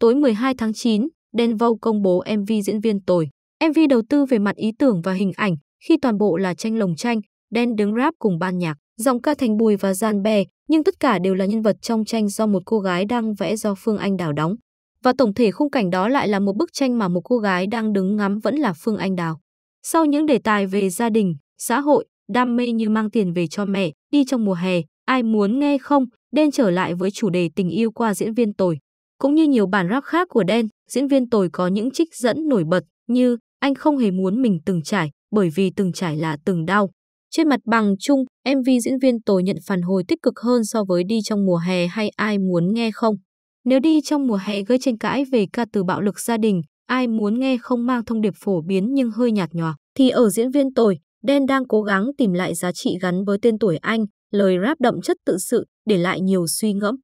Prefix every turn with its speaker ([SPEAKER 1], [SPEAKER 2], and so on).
[SPEAKER 1] Tối 12 tháng 9, Denvo công bố MV diễn viên tồi. MV đầu tư về mặt ý tưởng và hình ảnh, khi toàn bộ là tranh lồng tranh, Đen đứng rap cùng ban nhạc, giọng ca thành bùi và gian bè, nhưng tất cả đều là nhân vật trong tranh do một cô gái đang vẽ do Phương Anh Đào đóng. Và tổng thể khung cảnh đó lại là một bức tranh mà một cô gái đang đứng ngắm vẫn là Phương Anh Đào. Sau những đề tài về gia đình, xã hội, đam mê như mang tiền về cho mẹ, đi trong mùa hè, ai muốn nghe không, Đen trở lại với chủ đề tình yêu qua diễn viên tồi. Cũng như nhiều bản rap khác của Đen, diễn viên tồi có những trích dẫn nổi bật như anh không hề muốn mình từng trải, bởi vì từng trải là từng đau. Trên mặt bằng chung, MV diễn viên tồi nhận phản hồi tích cực hơn so với đi trong mùa hè hay ai muốn nghe không. Nếu đi trong mùa hè gây tranh cãi về ca từ bạo lực gia đình, ai muốn nghe không mang thông điệp phổ biến nhưng hơi nhạt nhòa, thì ở diễn viên tồi, Đen đang cố gắng tìm lại giá trị gắn với tên tuổi anh, lời rap đậm chất tự sự, để lại nhiều suy ngẫm.